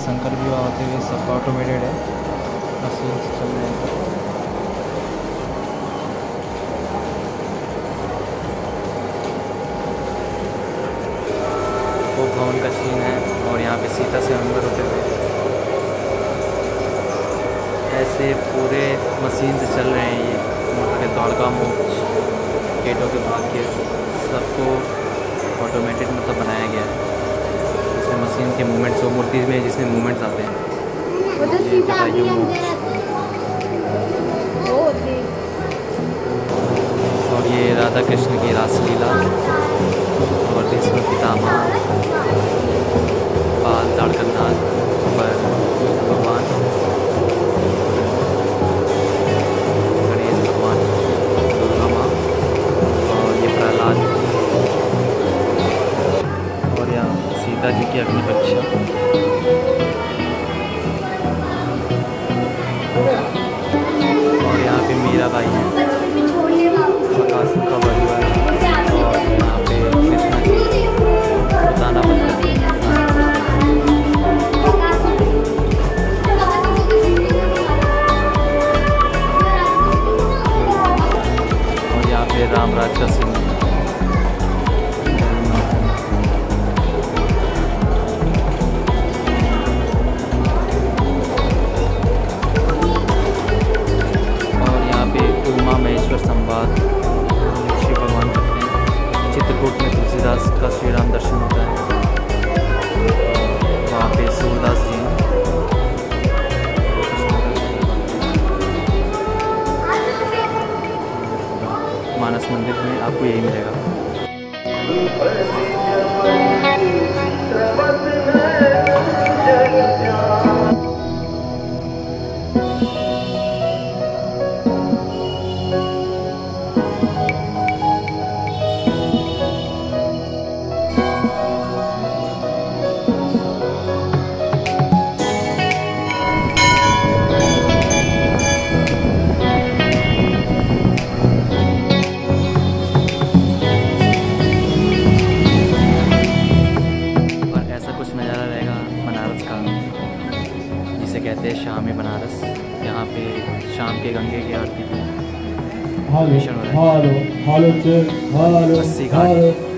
शंकर विवाह होते हुए सब ऑटोमेटेड है। मशीन चल रहे हैं। वो भवन का सीन है और यहाँ पे सीता से अंदर होते हुए। ऐसे पूरे मशीन से चल रहे हैं ये। मोटर के दौड़का मोच गेटों के भाग्य, सबको ऑटोमेटेड मतलब बनाया गया है। मशीन के मूवमेंट्स वो मूर्ति में जिसमें मूवमेंट्स आते हैं वो तो। अंदर आती है। और ये राधा कृष्ण की रासलीला और इसमें पितामह बाल दाड़कनाथ की अग्नि परीक्षा। और यहाँ पे है। का बड़ुआ है। और यहाँ पे राम राज मंदिर में कहते हैं शाम बनारस यहाँ पे शाम के गंगे की आरती की। हालो। Mission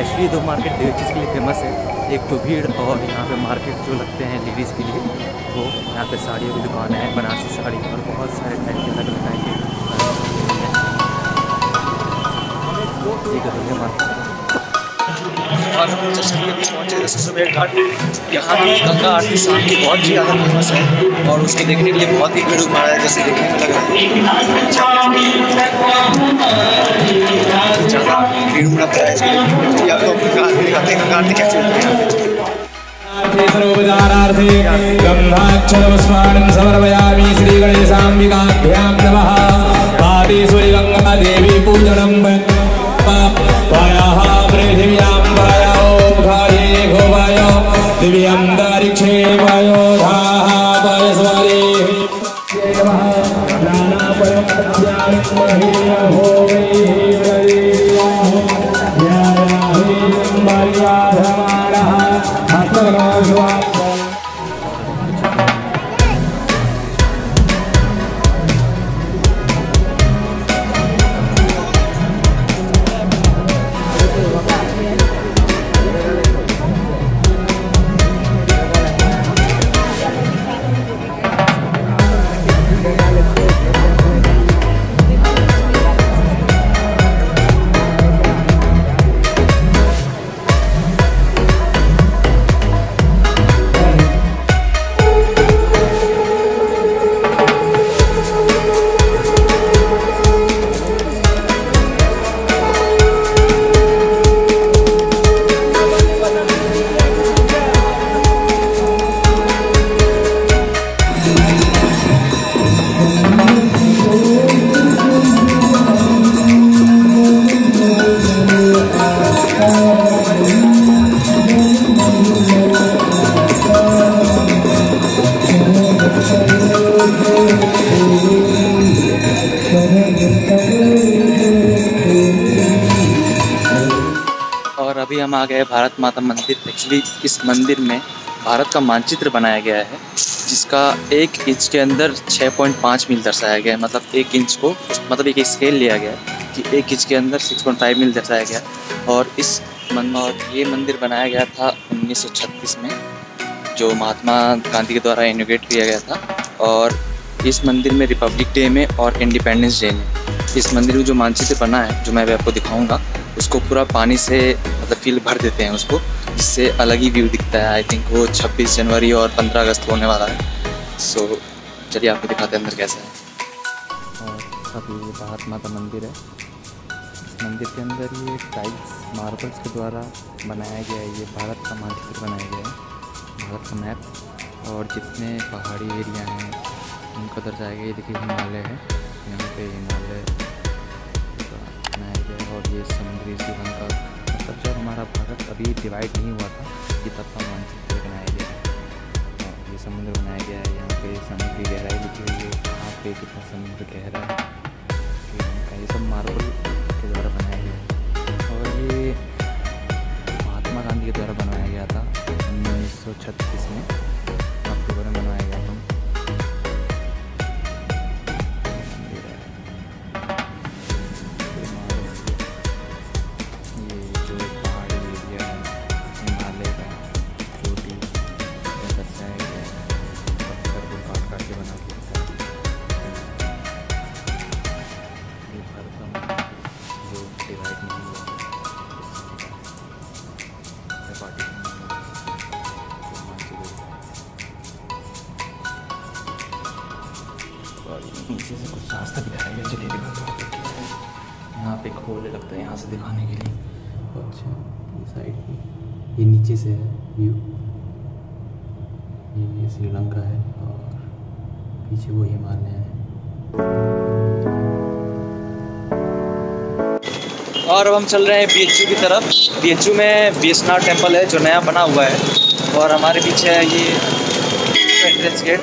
एक्चुअली दो मार्केट दो चीज़ के लिए फ़ेमस है। एक तो भीड़ और यहाँ पे मार्केट जो लगते हैं लेडीज़ के लिए, वो यहाँ पे साड़ियों की दुकान है, बनारसी साड़ी और बहुत सारे टाइप के अलग अलग टाइप के और हम जैसे कि अभी पहुँचे जैसे सुबह घाट। यहाँ की गंगा आरती शाम की बहुत ही ज़्यादा फ़ेमस है और उसको देखने के लिए बहुत ही भीड़ उमड़ा है, जैसे देखने में लग रहा है। ज़्यादा भीड़ उमड़ा पड़ा है इसके लिए या तो गंगा आरती दिखाते हैं, गंगा आरती कैसे होती है? सर्वोपचारार्थे गन्धाक्षरपुष्पाणं समर्पयामि श्रीगणेशाम्बिकाभ्यां देवी पूजनं भारत माता मंदिर एक्चुअली इस मंदिर में भारत का मानचित्र बनाया गया है, जिसका एक इंच के अंदर 6.5 मील दर्शाया गया है। मतलब एक इंच को मतलब एक स्केल लिया गया है कि एक इंच के अंदर 6.5 मील दर्शाया गया और इस मन, और ये मंदिर बनाया गया था 1936 में, जो महात्मा गांधी के द्वारा इनोग्रेट किया गया था। और इस मंदिर में रिपब्लिक डे में और इंडिपेंडेंस डे में। इस मंदिर में जो मानचित्र बना है, जो मैं अभी आपको दिखाऊँगा उसको पूरा पानी से मतलब फील भर देते हैं उसको जिससे अलग ही व्यू दिखता है। आई थिंक वो 26 जनवरी और 15 अगस्त होने वाला है। सो so, चलिए आपको दिखाते हैं अंदर कैसा है। और अभी ये भारत माता मंदिर है। मंदिर के अंदर ये टाइल्स मार्बल्स के द्वारा बनाया गया है। ये भारत का मानचित्र बनाया गया है। भारत का मैप। और जितने पहाड़ी एरिया हैं उनको दर्शाया गया ये देखिए हिमालय है। यहाँ पे हिमालय और ये समुद्री जीवन का मतलब जब हमारा भारत अभी डिवाइड नहीं हुआ था, ये तब का मानचित्र बनाया गया है। ये समुद्र बनाया गया है, यहाँ पे समुद्र की गहराई लिखी हुई है। यहाँ पे कितना समुद्र गहरा है, ये सब मार्बल यहाँ पे खोले लगता है यहाँ से दिखाने के लिए। अच्छा ये साइड पे। ये नीचे से है व्यू। ये श्रीलंका है और पीछे वो हिमालय है। और अब हम चल रहे हैं बीएचयू की तरफ़। बीएचयू में बीएसनाथ टेंपल है जो नया बना हुआ है। और हमारे पीछे है ये एंट्रेंस गेट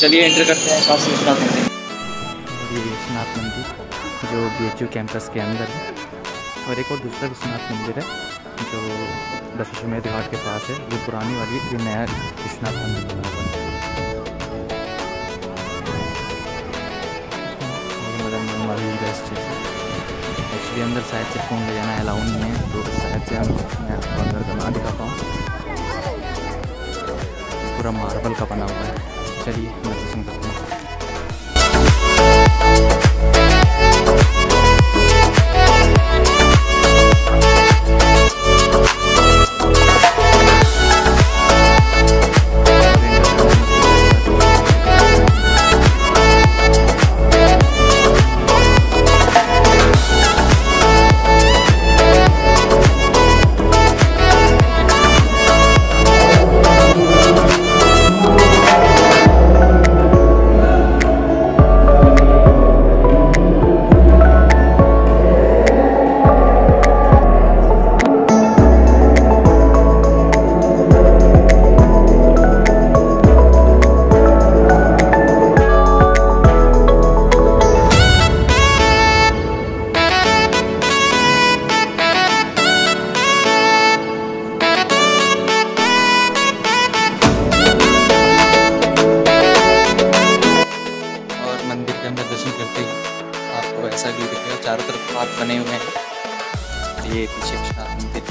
चलिए एंटर करते हैं काशी विश्वनाथ मंदिर। ये विश्वनाथ मंदिर। जो बीएचयू कैंपस के अंदर है। और एक और दूसरा विश्वनाथ मंदिर है, जो दशाश्वमेध घाट के पास है ये पुरानी वाली ये नया विश्वनाथ मंदिर बना हुआ है। एक्चुअली अंदर शायद से फ़ोन ले जाना अलाउ नहीं है तो शायद से हम अंदर का ना दिखा पाऊँ पूरा मार्बल का बना हुआ है। चलिए दर्शन करता हूँ।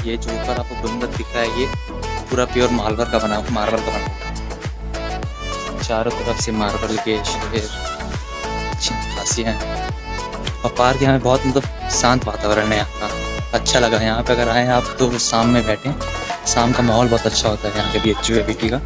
ये जो ऊपर आपको गुंबद दिख रहा है, ये पूरा प्योर मार्बल का बना, मार्बल का बना। चारों तरफ़ से मार्बल के शेर खासी हैं। और पार्क यहाँ बहुत मतलब शांत वातावरण है यहाँ का। अच्छा लगा यहाँ पे अगर आए आप तो शाम में बैठें। शाम का माहौल बहुत अच्छा होता है यहाँ के बी एच का।